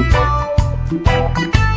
Thank